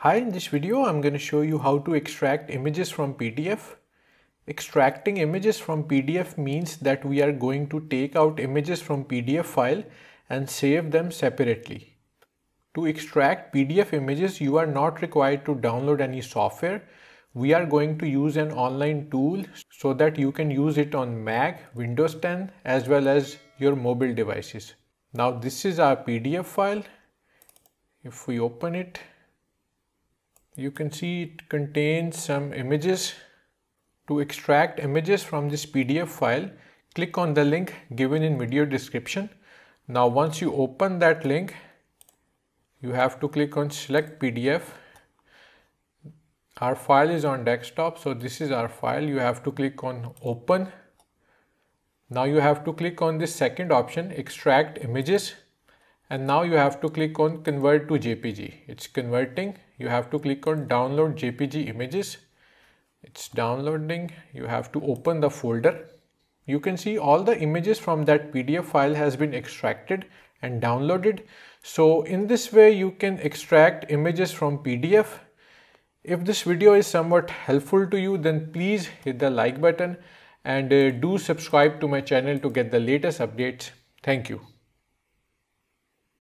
Hi, in this video I'm going to show you how to extract images from PDF. Extracting images from PDF means that we are going to take out images from PDF file and save them separately. To extract PDF images you are not required to download any software. We are going to use an online tool so that you can use it on Mac, Windows 10 as well as your mobile devices. Now this is our PDF file. If we open it, you can see it contains some images. To extract images from this PDF file, click on the link given in video description. Now once you open that link, you have to click on select PDF. Our file is on desktop, so this is our file. You have to click on open. Now you have to click on this second option, extract images and now you have to click on convert to JPG. It's converting. You have to click on download JPG images. It's downloading. You have to open the folder. You can see all the images from that PDF file has been extracted and downloaded. So in this way you can extract images from PDF. If this video is somewhat helpful to you then please hit the like button and uh, do subscribe to my channel to get the latest updates. Thank you.